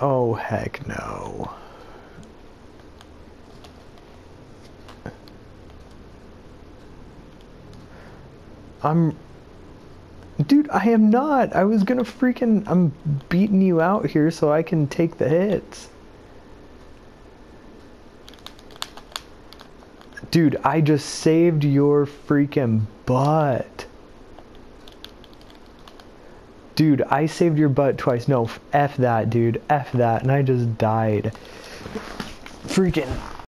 Oh heck no. I'm... Dude, I am not. I was gonna freaking... I'm beating you out here so I can take the hits. Dude, I just saved your freaking butt. Dude, I saved your butt twice. No, F that, dude. F that. And I just died. Freaking...